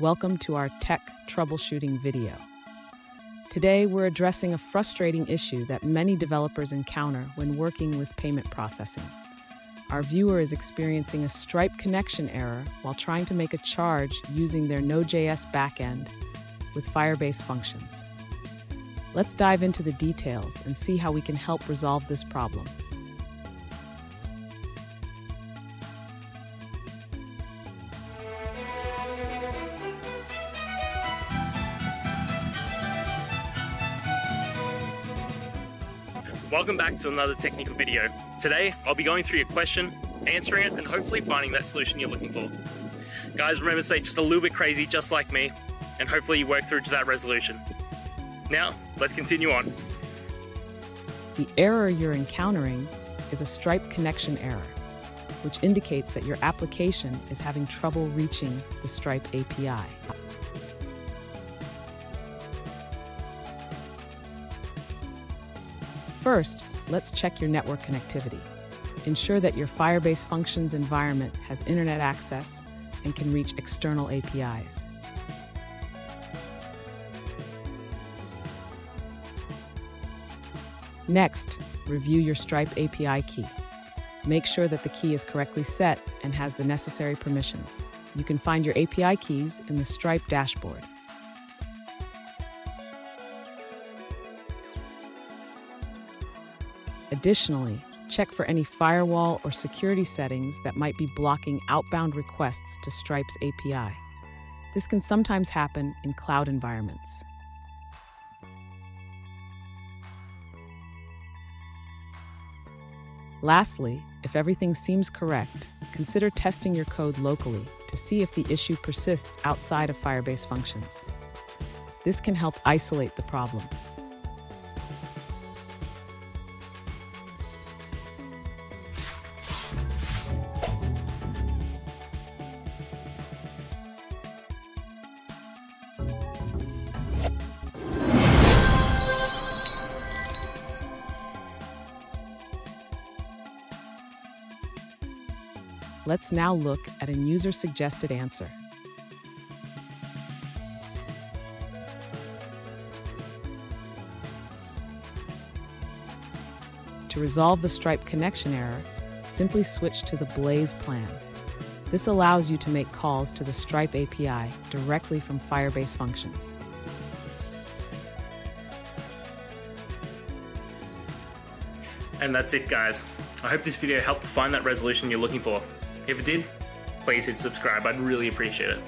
Welcome to our tech troubleshooting video. Today, we're addressing a frustrating issue that many developers encounter when working with payment processing. Our viewer is experiencing a Stripe connection error while trying to make a charge using their Node.js backend with Firebase functions. Let's dive into the details and see how we can help resolve this problem. Welcome back to another technical video. Today, I'll be going through your question, answering it, and hopefully finding that solution you're looking for. Guys, remember to stay just a little bit crazy, just like me, and hopefully you work through to that resolution. Now, let's continue on. The error you're encountering is a Stripe connection error, which indicates that your application is having trouble reaching the Stripe API. First, let's check your network connectivity. Ensure that your Firebase Functions environment has internet access and can reach external APIs. Next, review your Stripe API key. Make sure that the key is correctly set and has the necessary permissions. You can find your API keys in the Stripe dashboard. Additionally, check for any firewall or security settings that might be blocking outbound requests to Stripe's API. This can sometimes happen in cloud environments. Lastly, if everything seems correct, consider testing your code locally to see if the issue persists outside of Firebase functions. This can help isolate the problem. Let's now look at a user-suggested answer. To resolve the Stripe connection error, simply switch to the Blaze plan. This allows you to make calls to the Stripe API directly from Firebase functions. And that's it, guys. I hope this video helped find that resolution you're looking for. If it did, please hit subscribe. I'd really appreciate it.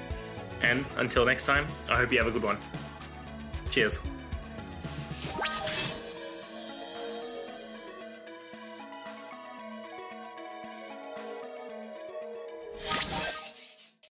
And until next time, I hope you have a good one. Cheers.